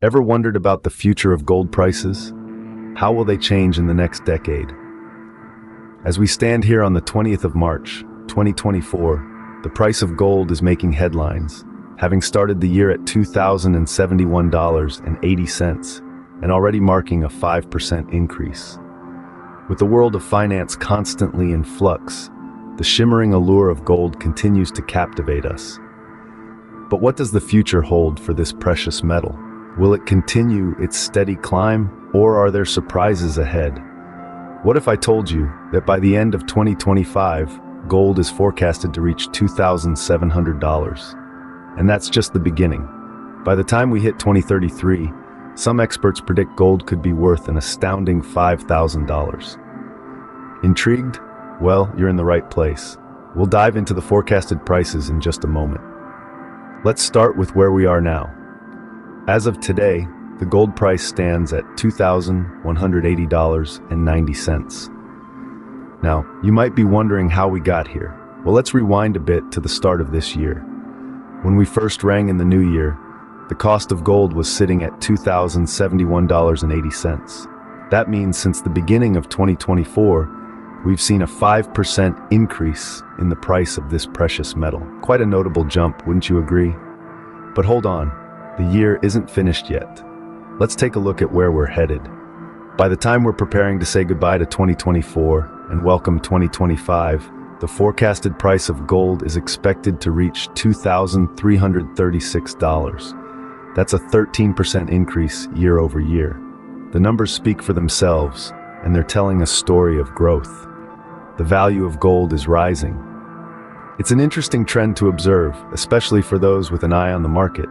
Ever wondered about the future of gold prices? How will they change in the next decade? As we stand here on the 20th of March, 2024, the price of gold is making headlines, having started the year at $2,071.80 and already marking a 5% increase. With the world of finance constantly in flux, the shimmering allure of gold continues to captivate us. But what does the future hold for this precious metal? Will it continue its steady climb, or are there surprises ahead? What if I told you that by the end of 2025, gold is forecasted to reach $2,700? And that's just the beginning. By the time we hit 2033, some experts predict gold could be worth an astounding $5,000. Intrigued? Well, you're in the right place. We'll dive into the forecasted prices in just a moment. Let's start with where we are now. As of today, the gold price stands at $2,180.90. Now, you might be wondering how we got here. Well, let's rewind a bit to the start of this year. When we first rang in the new year, the cost of gold was sitting at $2,071.80. That means since the beginning of 2024, we've seen a 5% increase in the price of this precious metal. Quite a notable jump, wouldn't you agree? But hold on, the year isn't finished yet. Let's take a look at where we're headed. By the time we're preparing to say goodbye to 2024 and welcome 2025, the forecasted price of gold is expected to reach $2,336. That's a 13% increase year over year. The numbers speak for themselves, and they're telling a story of growth. The value of gold is rising. It's an interesting trend to observe, especially for those with an eye on the market.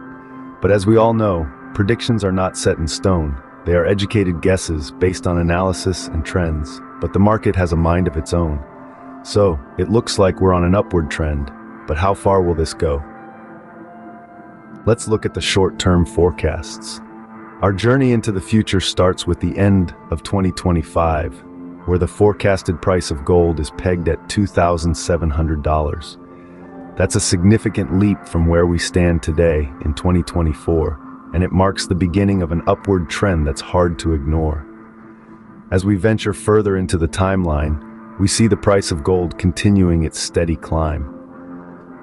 But as we all know, predictions are not set in stone. They are educated guesses based on analysis and trends, but the market has a mind of its own. So, it looks like we're on an upward trend, but how far will this go? Let's look at the short-term forecasts. Our journey into the future starts with the end of 2025, where the forecasted price of gold is pegged at $2,700. That's a significant leap from where we stand today in 2024, and it marks the beginning of an upward trend that's hard to ignore. As we venture further into the timeline, we see the price of gold continuing its steady climb.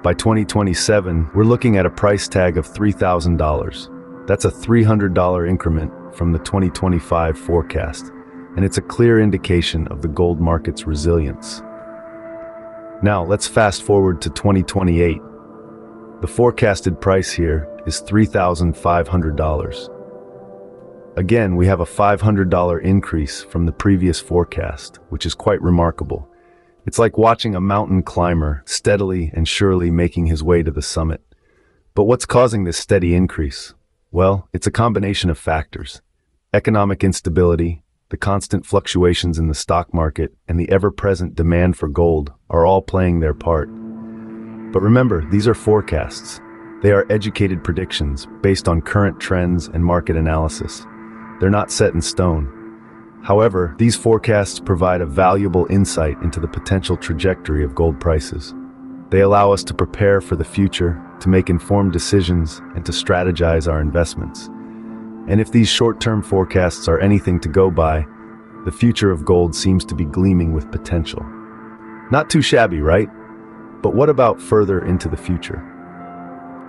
By 2027, we're looking at a price tag of $3,000. That's a $300 increment from the 2025 forecast, and it's a clear indication of the gold market's resilience. Now, let's fast forward to 2028. The forecasted price here is $3,500. Again, we have a $500 increase from the previous forecast, which is quite remarkable. It's like watching a mountain climber steadily and surely making his way to the summit. But what's causing this steady increase? Well, it's a combination of factors. Economic instability, the constant fluctuations in the stock market, and the ever-present demand for gold are all playing their part. But remember, these are forecasts. They are educated predictions based on current trends and market analysis. They're not set in stone. However, these forecasts provide a valuable insight into the potential trajectory of gold prices. They allow us to prepare for the future, to make informed decisions, and to strategize our investments. And if these short-term forecasts are anything to go by, the future of gold seems to be gleaming with potential. Not too shabby, right? But what about further into the future?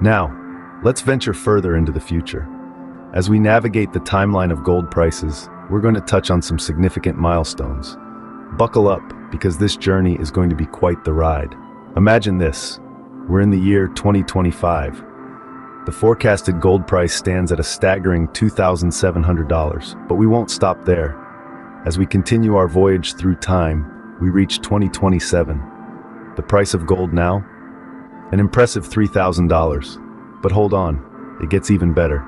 Now, let's venture further into the future. As we navigate the timeline of gold prices, we're going to touch on some significant milestones. Buckle up, because this journey is going to be quite the ride. Imagine this. We're in the year 2025. The forecasted gold price stands at a staggering $2,700, but we won't stop there. As we continue our voyage through time, we reach 2027. The price of gold now? An impressive $3,000. But hold on, it gets even better.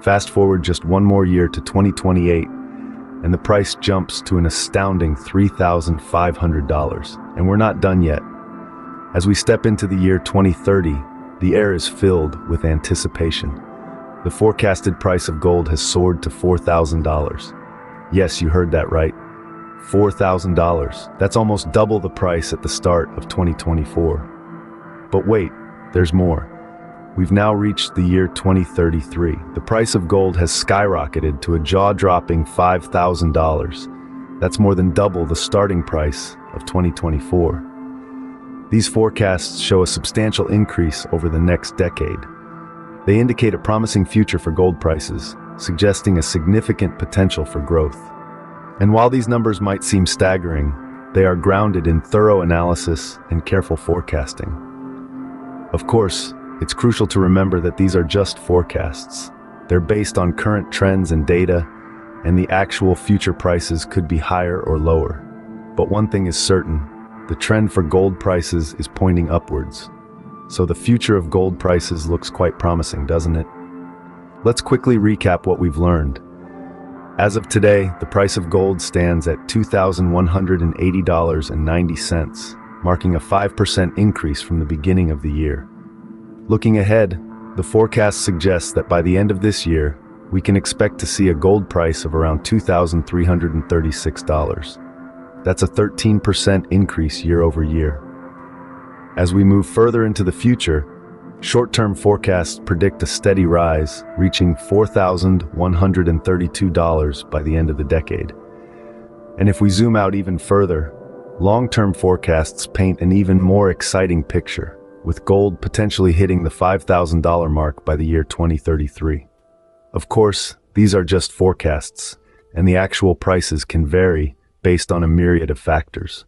Fast forward just one more year to 2028, and the price jumps to an astounding $3,500. And we're not done yet. As we step into the year 2030, the air is filled with anticipation. The forecasted price of gold has soared to $4,000. Yes, you heard that right. $4,000. That's almost double the price at the start of 2024. But wait, there's more. we've now reached the year 2033. The price of gold has skyrocketed to a jaw-dropping $5,000. That's more than double the starting price of 2024. These forecasts show a substantial increase over the next decade. They indicate a promising future for gold prices, suggesting a significant potential for growth. And while these numbers might seem staggering, they are grounded in thorough analysis and careful forecasting. Of course, it's crucial to remember that these are just forecasts. They're based on current trends and data, and the actual future prices could be higher or lower. But one thing is certain, the trend for gold prices is pointing upwards. So the future of gold prices looks quite promising, doesn't it? Let's quickly recap what we've learned. As of today, the price of gold stands at $2,180.90, marking a 5% increase from the beginning of the year. Looking ahead, the forecast suggests that by the end of this year, we can expect to see a gold price of around $2,336. That's a 13% increase year over year. As we move further into the future, short-term forecasts predict a steady rise, reaching $4,132 by the end of the decade. And if we zoom out even further, long-term forecasts paint an even more exciting picture, with gold potentially hitting the $5,000 mark by the year 2033. Of course, these are just forecasts, and the actual prices can vary based on a myriad of factors.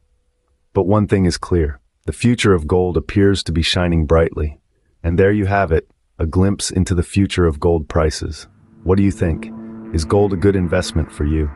But one thing is clear, the future of gold appears to be shining brightly. And there you have it, a glimpse into the future of gold prices. What do you think? Is gold a good investment for you?